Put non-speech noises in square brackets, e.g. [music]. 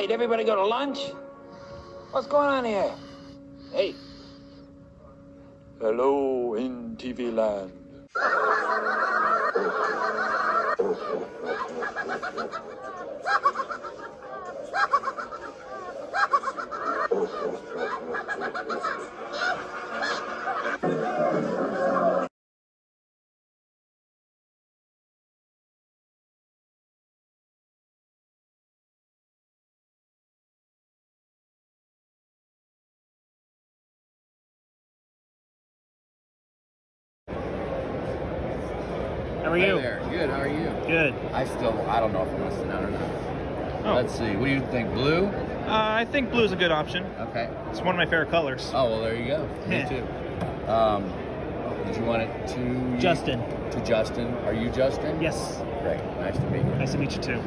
did everybody go to lunch? What's going on here? Hey. Hello in TV land. [laughs] How are Hey you? there. Good. How are you? Good. I still, I don't know if I'm listening out or not. Oh. Let's see. What do you think? Blue? Uh, I think blue's a good option. Okay. It's one of my favorite colors. Oh well, there you go. Me too. Um, did you want it to Justin. To Justin. Are you Justin? Yes. Great. Nice to meet you. Nice to meet you too.